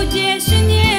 чудеснее.